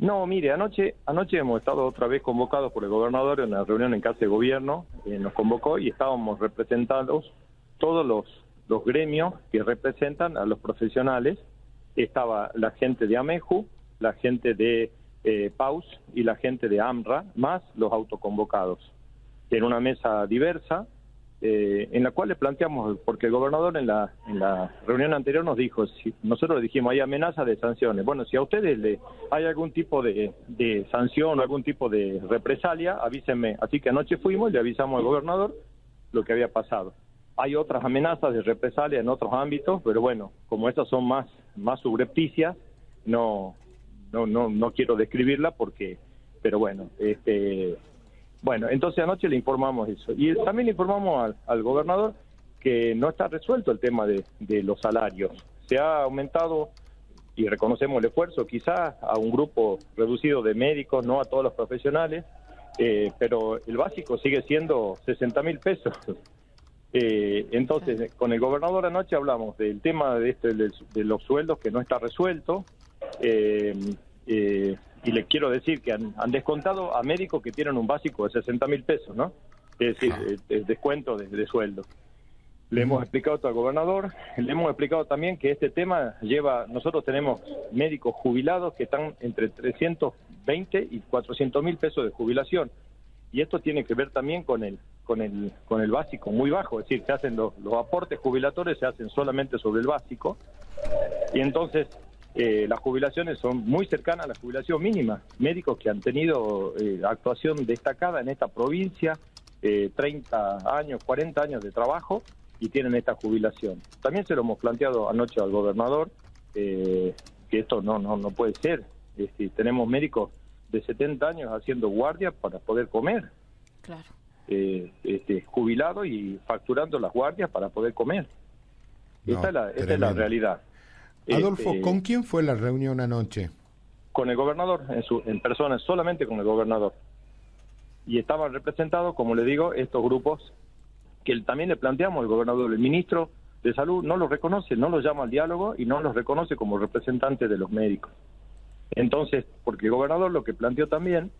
No, mire, anoche, anoche hemos estado otra vez convocados por el gobernador en una reunión en casa de gobierno, eh, nos convocó y estábamos representados todos los, los gremios que representan a los profesionales. Estaba la gente de AMEJU, la gente de eh, PAUS y la gente de AMRA, más los autoconvocados. En una mesa diversa, eh, en la cual le planteamos, porque el gobernador en la, en la reunión anterior nos dijo, si nosotros le dijimos, hay amenaza de sanciones. Bueno, si a ustedes le, hay algún tipo de, de sanción o algún tipo de represalia, avísenme. Así que anoche fuimos y le avisamos al gobernador lo que había pasado. Hay otras amenazas de represalia en otros ámbitos, pero bueno, como estas son más, más subrepticias, no, no, no, no quiero describirla porque, pero bueno, este, bueno, entonces anoche le informamos eso. Y también le informamos al, al gobernador que no está resuelto el tema de, de, los salarios. Se ha aumentado, y reconocemos el esfuerzo, quizás a un grupo reducido de médicos, no a todos los profesionales, eh, pero el básico sigue siendo 60 mil pesos. Eh, entonces, con el gobernador anoche hablamos del tema de, este, de, de los sueldos que no está resuelto. Eh, eh, y les quiero decir que han, han, descontado a médicos que tienen un básico de 60 mil pesos, ¿no? Es decir, ah. el, el, descuento de, de, sueldo. Le hemos explicado al gobernador, le hemos explicado también que este tema lleva, nosotros tenemos médicos jubilados que están entre 320 y 400 mil pesos de jubilación. Y esto tiene que ver también con el, con el, con el básico muy bajo, es decir, se hacen los, los aportes jubilatorios, se hacen solamente sobre el básico. Y entonces eh, las jubilaciones son muy cercanas a la jubilación mínima. Médicos que han tenido eh, actuación destacada en esta provincia, eh, 30 años, 40 años de trabajo y tienen esta jubilación. También se lo hemos planteado anoche al gobernador, eh, que esto no, no, no puede ser. Este, tenemos médicos de 70 años haciendo guardia para poder comer. Claro. Eh, este, jubilado y facturando las guardias para poder comer. No, esta es la, esta es la realidad. Adolfo, este, ¿con quién fue la reunión anoche? Con el gobernador, en, su, en persona, solamente con el gobernador. Y estaban representados, como le digo, estos grupos que también le planteamos al gobernador, el ministro de Salud no los reconoce, no los llama al diálogo y no los reconoce como representantes de los médicos. Entonces, porque el gobernador lo que planteó también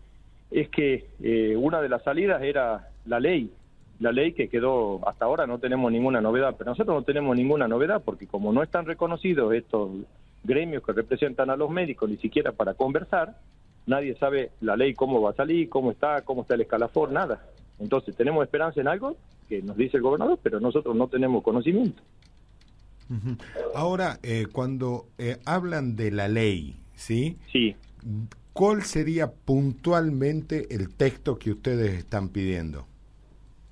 es que eh, una de las salidas era la ley, la ley que quedó hasta ahora no tenemos ninguna novedad, pero nosotros no tenemos ninguna novedad porque como no están reconocidos estos gremios que representan a los médicos ni siquiera para conversar, nadie sabe la ley cómo va a salir, cómo está, cómo está el escalafón, nada. Entonces tenemos esperanza en algo que nos dice el gobernador, pero nosotros no tenemos conocimiento. Ahora, eh, cuando eh, hablan de la ley, ¿sí? Sí. ¿Cuál sería puntualmente el texto que ustedes están pidiendo?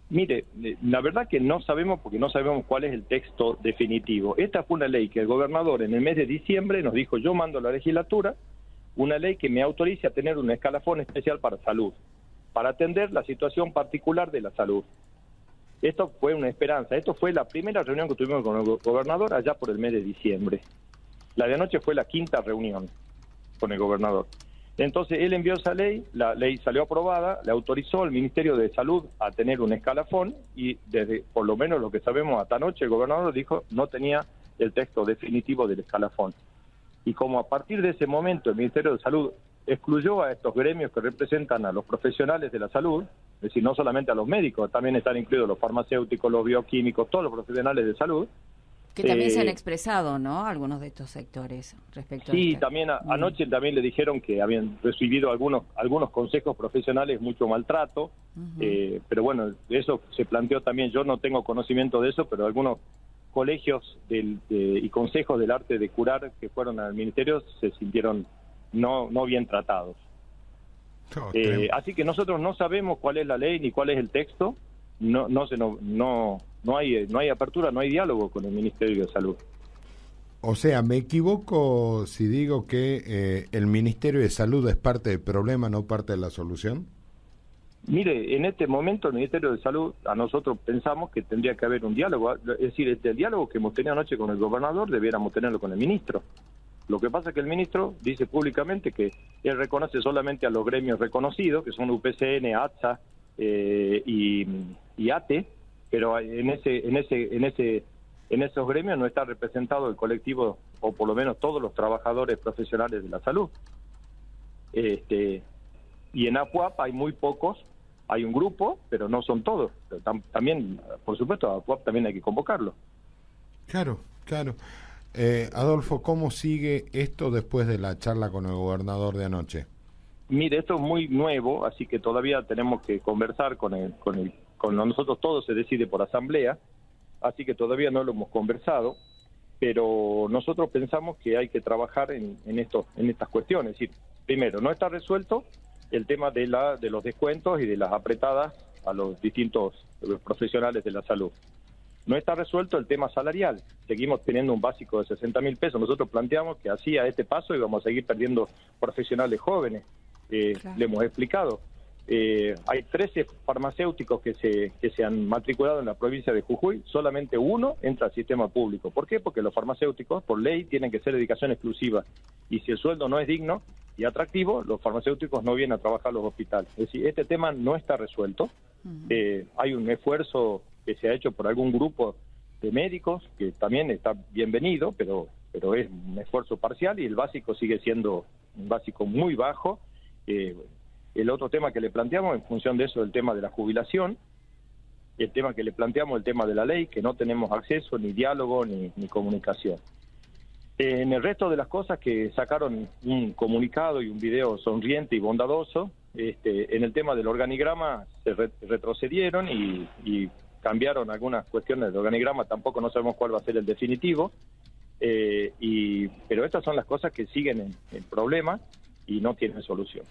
Mire, eh, la verdad que no sabemos porque no sabemos cuál es el texto definitivo. Esta fue una ley que el gobernador en el mes de diciembre nos dijo, yo mando a la legislatura una ley que me autorice a tener un escalafón especial para salud, para atender la situación particular de la salud. Esto fue una esperanza. Esto fue la primera reunión que tuvimos con el gobernador allá por el mes de diciembre. La de anoche fue la quinta reunión con el gobernador. Entonces él envió esa ley, la ley salió aprobada, le autorizó al Ministerio de Salud a tener un escalafón y desde por lo menos lo que sabemos hasta anoche el gobernador dijo no tenía el texto definitivo del escalafón. Y como a partir de ese momento el Ministerio de Salud excluyó a estos gremios que representan a los profesionales de la salud, es decir, no solamente a los médicos, también están incluidos los farmacéuticos, los bioquímicos, todos los profesionales de salud, que también eh, se han expresado, ¿no? Algunos de estos sectores respecto sí, a este. también a, anoche también le dijeron que habían recibido algunos algunos consejos profesionales mucho maltrato, uh -huh. eh, pero bueno, eso se planteó también. Yo no tengo conocimiento de eso, pero algunos colegios del, de, y consejos del arte de curar que fueron al ministerio se sintieron no no bien tratados. Oh, eh, así que nosotros no sabemos cuál es la ley ni cuál es el texto. No no se no, no no hay, no hay apertura, no hay diálogo con el Ministerio de Salud. O sea, ¿me equivoco si digo que eh, el Ministerio de Salud es parte del problema, no parte de la solución? Mire, en este momento el Ministerio de Salud, a nosotros pensamos que tendría que haber un diálogo, es decir, este diálogo que hemos tenido anoche con el gobernador, debiéramos tenerlo con el ministro. Lo que pasa es que el ministro dice públicamente que él reconoce solamente a los gremios reconocidos, que son UPCN, ATSA eh, y, y ATE, pero en ese en ese en ese en esos gremios no está representado el colectivo o por lo menos todos los trabajadores profesionales de la salud. Este, y en APUAP hay muy pocos, hay un grupo, pero no son todos. también, por supuesto, a APUAP también hay que convocarlo. Claro, claro. Eh, Adolfo, ¿cómo sigue esto después de la charla con el gobernador de anoche? Mire, esto es muy nuevo, así que todavía tenemos que conversar con el, con el, con nosotros todo se decide por asamblea, así que todavía no lo hemos conversado, pero nosotros pensamos que hay que trabajar en, en esto, en estas cuestiones. Es decir, primero, no está resuelto el tema de la, de los descuentos y de las apretadas a los distintos profesionales de la salud. No está resuelto el tema salarial. Seguimos teniendo un básico de 60 mil pesos. Nosotros planteamos que así a este paso íbamos a seguir perdiendo profesionales jóvenes. Eh, le hemos explicado. Eh, hay 13 farmacéuticos que se, que se han matriculado en la provincia de Jujuy, solamente uno entra al sistema público. ¿Por qué? Porque los farmacéuticos, por ley, tienen que ser dedicación exclusiva. Y si el sueldo no es digno y atractivo, los farmacéuticos no vienen a trabajar a los hospitales. Es decir, este tema no está resuelto. Eh, hay un esfuerzo que se ha hecho por algún grupo de médicos, que también está bienvenido, pero, pero es un esfuerzo parcial y el básico sigue siendo un básico muy bajo eh, el otro tema que le planteamos en función de eso, el tema de la jubilación, el tema que le planteamos, el tema de la ley, que no tenemos acceso, ni diálogo, ni, comunicación. en el resto de las cosas que sacaron un comunicado y un video sonriente y bondadoso, este, en el tema del organigrama se retrocedieron y, cambiaron algunas cuestiones del organigrama, tampoco no sabemos cuál va a ser el definitivo, eh, pero estas son las cosas que siguen en, en problema y no tienen solución.